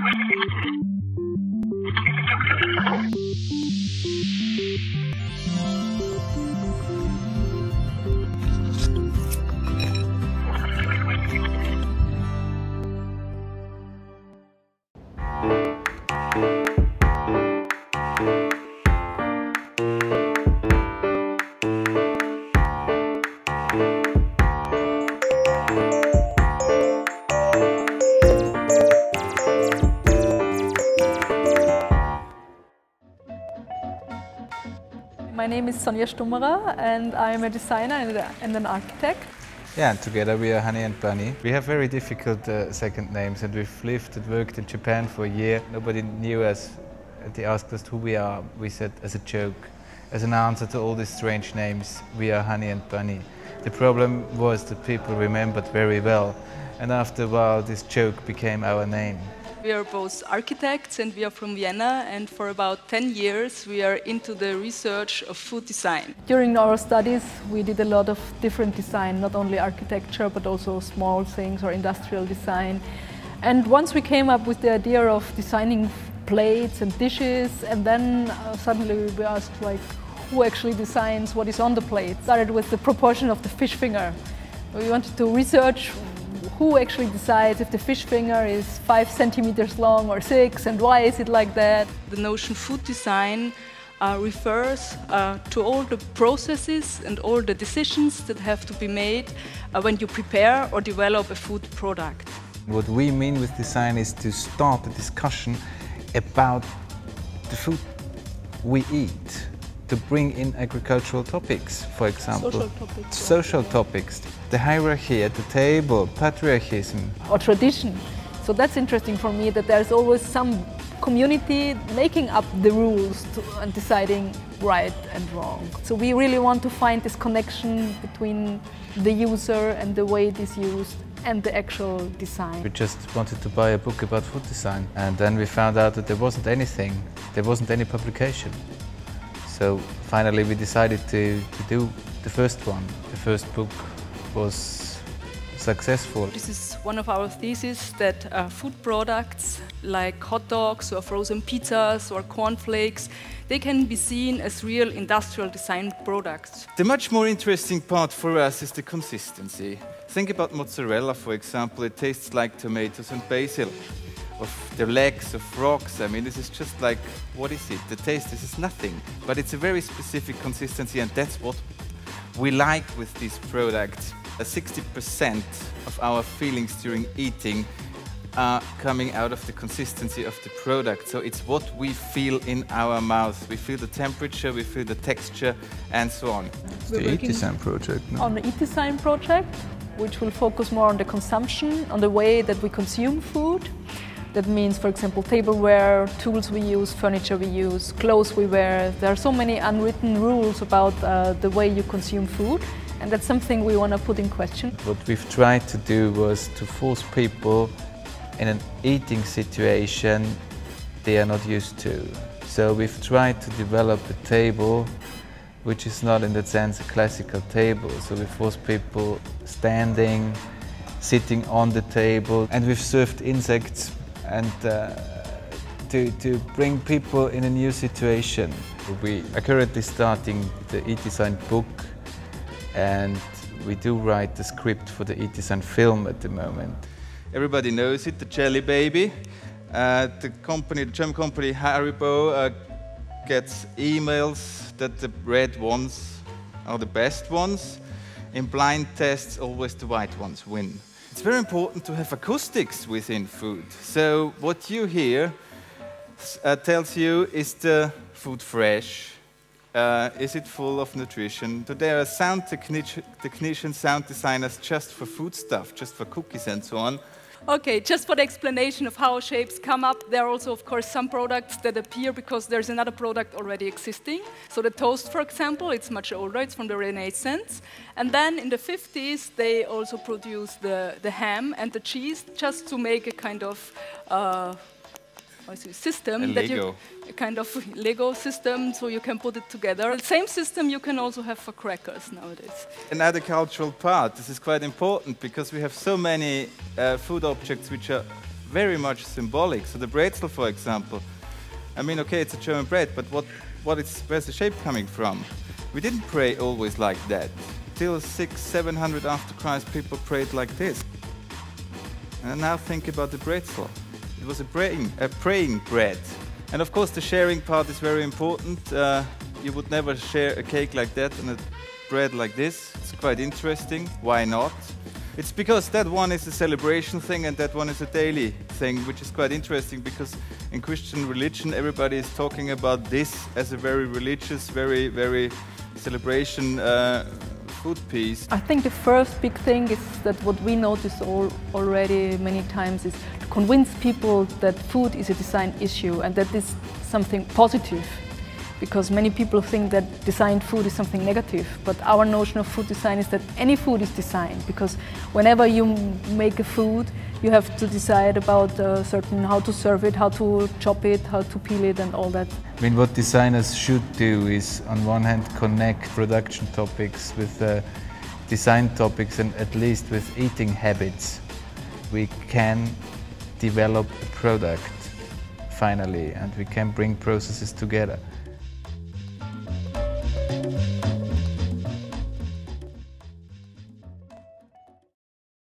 My name is Sonja Stummerer and I'm a designer and an architect. Yeah, and together we are Honey and Bunny. We have very difficult uh, second names and we've lived and worked in Japan for a year. Nobody knew us. They asked us who we are. We said as a joke, as an answer to all these strange names, we are Honey and Bunny. The problem was that people remembered very well and after a while this joke became our name. We are both architects and we are from Vienna and for about 10 years we are into the research of food design. During our studies we did a lot of different design, not only architecture but also small things or industrial design. And once we came up with the idea of designing plates and dishes and then uh, suddenly we were asked like who actually designs what is on the plate. Started with the proportion of the fish finger. We wanted to research who actually decides if the fish finger is five centimeters long or six and why is it like that? The notion food design uh, refers uh, to all the processes and all the decisions that have to be made uh, when you prepare or develop a food product. What we mean with design is to start a discussion about the food we eat, to bring in agricultural topics, for example. Social topics. Social topics. The hierarchy at the table, patriarchism. Or tradition. So that's interesting for me that there's always some community making up the rules to, and deciding right and wrong. So we really want to find this connection between the user and the way it is used and the actual design. We just wanted to buy a book about food design and then we found out that there wasn't anything, there wasn't any publication. So finally we decided to, to do the first one. The first book was successful. This is one of our theses that uh, food products like hot dogs or frozen pizzas or cornflakes, they can be seen as real industrial design products. The much more interesting part for us is the consistency. Think about mozzarella, for example. It tastes like tomatoes and basil. Of the legs of frogs. I mean, this is just like, what is it? The taste, this is nothing. But it's a very specific consistency, and that's what we like with these products. 60% of our feelings during eating are coming out of the consistency of the product. So it's what we feel in our mouth. We feel the temperature, we feel the texture, and so on. It's the eat design project. No? On the eat design project, which will focus more on the consumption, on the way that we consume food. That means, for example, tableware, tools we use, furniture we use, clothes we wear. There are so many unwritten rules about uh, the way you consume food, and that's something we want to put in question. What we've tried to do was to force people in an eating situation they are not used to. So we've tried to develop a table which is not in that sense a classical table. So we force people standing, sitting on the table, and we've served insects and uh, to, to bring people in a new situation. We are currently starting the eat design book and we do write the script for the eat design film at the moment. Everybody knows it, the Jelly Baby. Uh, the company, the German company Haribo uh, gets emails that the red ones are the best ones. In blind tests, always the white ones win. It's very important to have acoustics within food. So what you hear uh, tells you is the food fresh? Uh, is it full of nutrition? So there are sound technici technicians, sound designers just for food stuff, just for cookies and so on. Okay, just for the explanation of how shapes come up, there are also, of course, some products that appear because there's another product already existing. So the toast, for example, it's much older, it's from the Renaissance. And then in the 50s, they also produced the, the ham and the cheese just to make a kind of uh, system a that Lego. you a kind of Lego system, so you can put it together. The same system you can also have for crackers nowadays. Another cultural part. This is quite important because we have so many uh, food objects which are very much symbolic. So the brezel, for example, I mean, okay, it's a German bread, but what, what is, where's the shape coming from? We didn't pray always like that. Till six, seven hundred after Christ, people prayed like this. And now think about the brezel. It was a praying, a praying bread. And of course, the sharing part is very important. Uh, you would never share a cake like that and a bread like this. It's quite interesting. Why not? It's because that one is a celebration thing and that one is a daily thing, which is quite interesting because in Christian religion, everybody is talking about this as a very religious, very, very celebration uh, food piece. I think the first big thing is that what we notice all, already many times is to convince people that food is a design issue and that is something positive because many people think that designed food is something negative, but our notion of food design is that any food is designed because whenever you make a food, you have to decide about uh, certain how to serve it, how to chop it, how to peel it, and all that. I mean, what designers should do is, on one hand, connect production topics with uh, design topics and at least with eating habits. We can develop a product finally and we can bring processes together.